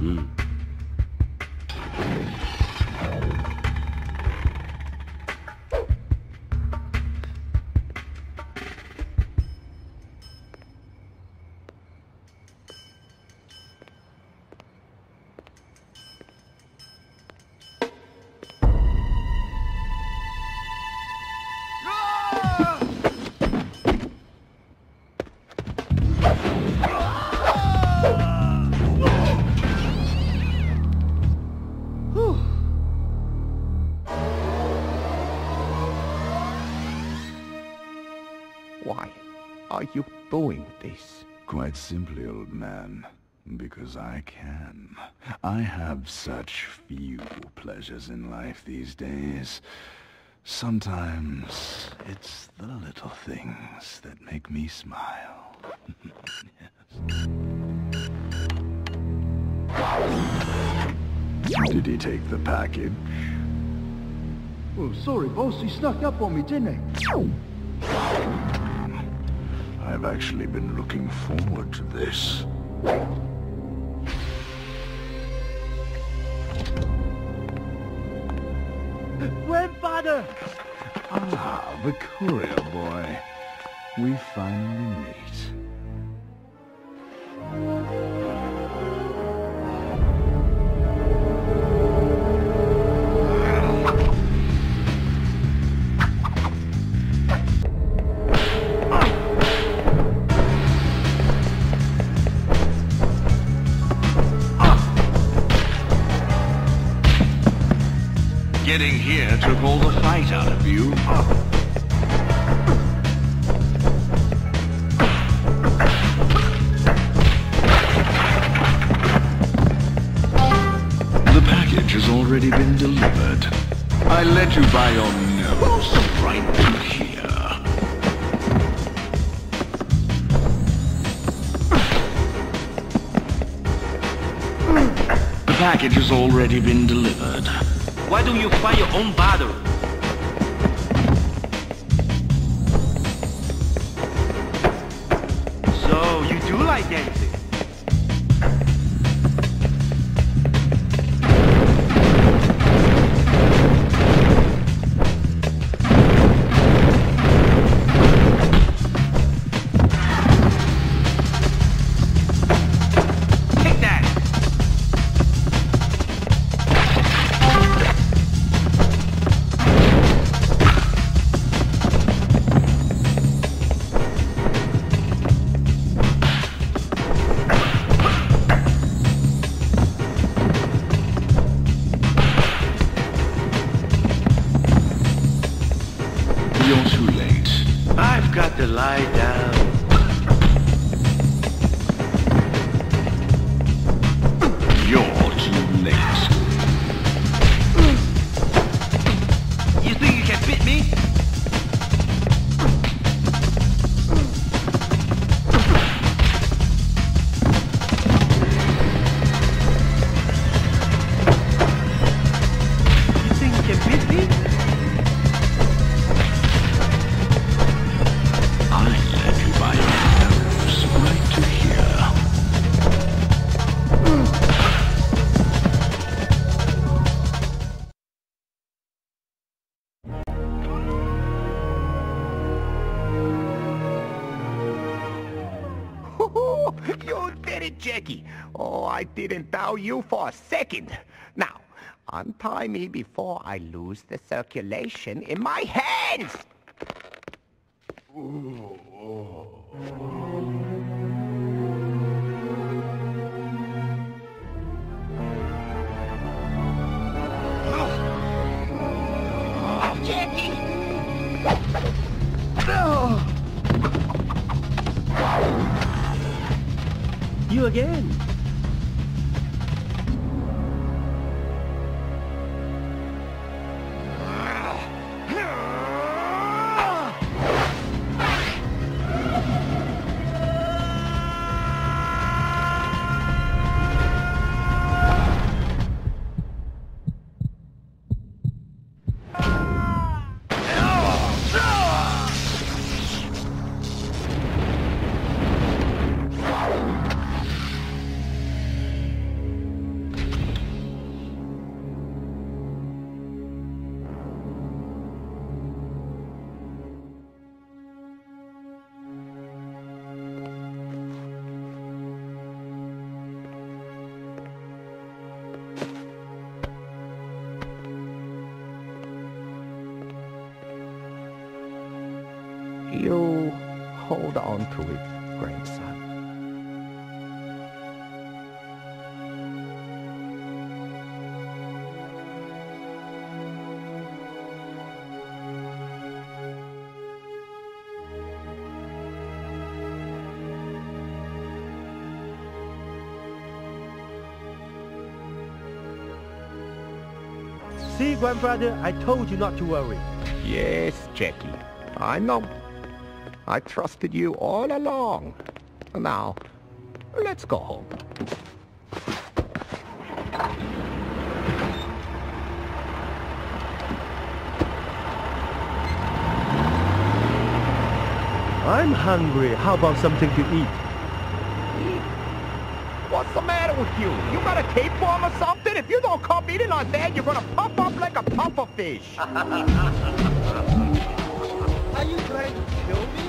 嗯。啊！Why are you doing this? Quite simply, old man. Because I can. I have such few pleasures in life these days. Sometimes it's the little things that make me smile. yes. Did he take the package? Oh, sorry, boss. He snuck up on me, didn't he? I've actually been looking forward to this. Grandfather! Ah, the courier boy. We finally meet. Getting here took all the fight out of you. The package has already been delivered. I led you by your nose right here. The package has already been delivered. Why don't you find your own battle? So, you do like dancing? Lie down. Did it, Jackie. Oh, I didn't doubt you for a second. Now, untie me before I lose the circulation in my hands. Jackie! You again. You hold on to it, grandson. See, grandfather, I told you not to worry. Yes, Jackie. I know. I trusted you all along. Now, let's go home. I'm hungry. How about something to eat? What's the matter with you? You got a tapeworm or something? If you don't come eating on that, you're gonna puff up like a puffer fish. Are you trying to kill me?